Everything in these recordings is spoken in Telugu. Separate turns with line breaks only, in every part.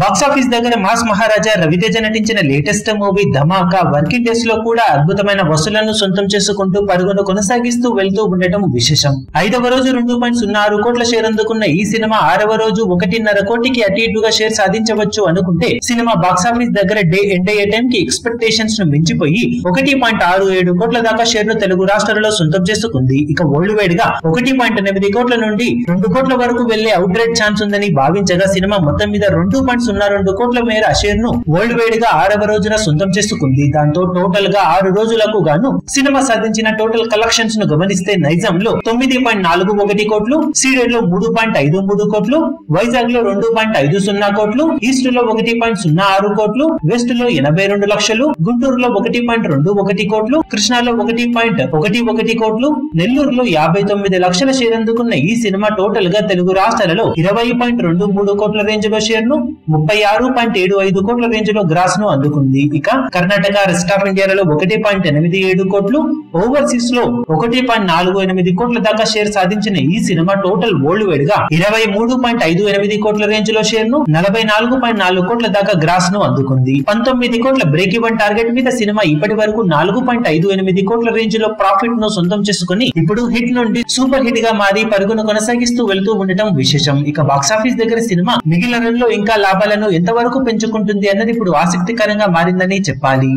బాక్సాఫీస్ దగ్గర మాస్ మహారాజా రవితేజ నటించిన లేటెస్ట్ మూవీ ధమాకా వర్కింగ్ డేస్లో కూడా అద్భుతమైన వసూలను సొంతం చేసుకుంటూ పరుగును కొనసాగిస్తూ వెళ్తూ ఉండటం విశేషం. ఐదవ రోజు రెండు పాయింట్ సున్నా ఆరు కోట్ల షేర్ అందుకున్న ఈ సినిమా ఆరవ రోజు ఒకటిన్నర కోటికి అటు ఇటుగా షేర్ సాధించవచ్చు అనుకుంటే సినిమా బాక్సాఫీస్ దగ్గర డే ఎండ్ అయ్యే టైం కి ఎక్స్పెక్టేషన్స్ను మించిపోయి ఒకటి పాయింట్ ఆరు ఏడు కోట్ల దాకా షేర్ను తెలుగు రాష్ట్రాలలో సొంతం చేసుకుంది. ఇక వరల్డ్ వైడ్గా ఒకటి పాయింట్ ఎనిమిది కోట్ల నుండి రెండు కోట్ల వరకు వెళ్ళే అవుట్ రేట్ ఛాన్స్ ఉందని భావించగా సినిమా మొత్తం మీద రెండు పాయింట్ సున్నా రెండు కోట్ల మేర షేర్ను వరల్డ్ వైడ్గా ఆరవ రోజున సొంతం చేసుకుంది. దాంతో టోటల్గా ఆరు రోజులకు గాను సినిమా సాధించిన టోటల్ కలెక్షన్స్ను గమనిస్తే నైజాం లో తొమ్మిది పాయింట్ నాలుగు ఒకటి కోట్లు సీడెడ్లో మూడు పాయింట్ ఐదు మూడు కోట్లు వైజాగ్లో రెండు పాయింట్ ఐదు సున్నా కోట్లు ఈస్ట్లో ఒకటి పాయింట్ సున్నా ఆరు కోట్లు వెస్ట్లో ఎనభై రెండు లక్షలు గుంటూరులో ఒకటి పాయింట్ రెండు ఒకటి కోట్లు కృష్ణాలో ఒకటి పాయింట్ ఒకటి ఒకటి కోట్లు నెల్లూరులో యాభై తొమ్మిది లక్షల షేర్ అందుకున్న ఈ సినిమా టోటల్గా తెలుగు రాష్ట్రాలలో ఇరవై పాయింట్ రెండు మూడు కోట్ల రేంజ్లో షేర్ను ముప్పై ఆరు పాయింట్ ఏడు ఐదు కోట్ల రేంజ్లో గ్రాస్ను అందుకుంది. ఇక కర్ణాటక రెస్ట్ ఆఫ్ ఇండియాలో ఒకటి పాయింట్ ఎనిమిది ఏడు కోట్లు ఓవర్సీస్లో ఒకటి పాయింట్ నాలుగు ఎనిమిది కోట్ల దాకా షేర్ సాధించిన ఈ సినిమా టోటల్ వరల్డ్ వైడ్గా ఇరవై మూడు పాయింట్ ఐదు ఎనిమిది కోట్ల రేంజ్లో షేర్ను నలభై నాలుగు పాయింట్ నాలుగు కోట్ల దాకా గ్రాస్ను అందుకుంది. పంతొమ్మిది కోట్ల బ్రేక్ ఇవన్ టార్గెట్ మీద సినిమా ఇప్పటి వరకు నాలుగు పాయింట్ ఐదు ఎనిమిది కోట్ల రేంజ్లో ప్రాఫిట్ను సొంతం చేసుకుని ఇప్పుడు హిట్ నుండి సూపర్ హిట్గా మారి పరుగును కొనసాగిస్తూ వెళ్తూ ఉండటం విశేషం. ఇక బాక్సాఫీస్ దగ్గర సినిమా మిగిలిన ఇంకా ఇంకా లాభాలను ఎంతవరకు పెంచుకుంటుంది అన్నది ఇప్పుడు ఆసక్తికరంగా మారిందని చెప్పాలి.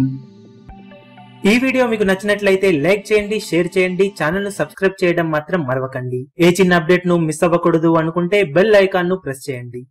ఈ వీడియో మీకు నచ్చినట్లయితే లైక్ చేయండి షేర్ చేయండి ఛానల్ను సబ్స్క్రైబ్ చేయడం మాత్రం మరవకండి. ఏ చిన్న అప్డేట్ను మిస్ అవ్వకూడదు అనుకుంటే బెల్ ఐకాన్ను ప్రెస్ చేయండి.